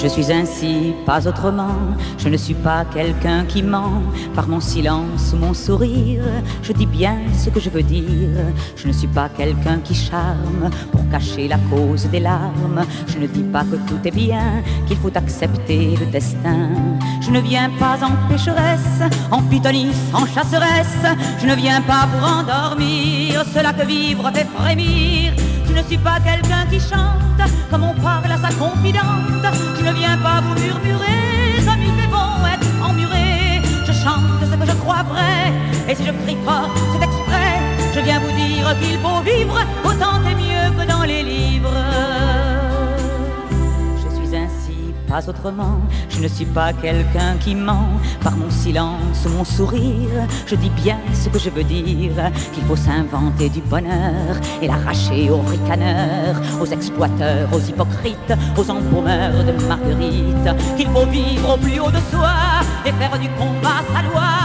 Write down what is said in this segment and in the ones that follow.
Je suis ainsi, pas autrement. Je ne suis pas quelqu'un qui ment. Par mon silence ou mon sourire, je dis bien ce que je veux dire. Je ne suis pas quelqu'un qui charme pour cacher la cause des larmes. Je ne dis pas que tout est bien, qu'il faut accepter le destin. Je ne viens pas en pécheresse, en pythonisse, en chasseresse. Je ne viens pas pour endormir cela que vivre fait frémir. Je ne suis pas quelqu'un qui chante comme on parle à sa confidente. Et si je crie fort, c'est exprès. Je viens vous dire qu'il faut vivre autant et mieux que dans les livres pas autrement. Je ne suis pas quelqu'un qui ment par mon silence ou mon sourire. Je dis bien ce que je veux dire, qu'il faut s'inventer du bonheur et l'arracher aux ricaneurs, aux exploiteurs, aux hypocrites, aux empaumeurs de marguerite. Qu'il faut vivre au plus haut de soi et faire du combat sa loi.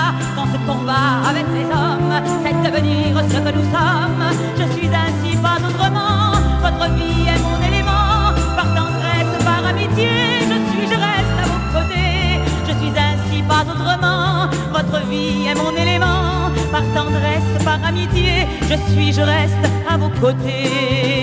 Nous sommes. Je suis ainsi pas autrement. Votre vie est mon élément, par tendresse, par amitié. pas autrement. Votre vie est mon élément, par tendresse, par amitié, je suis, je reste à vos côtés.